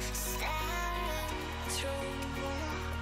Stand through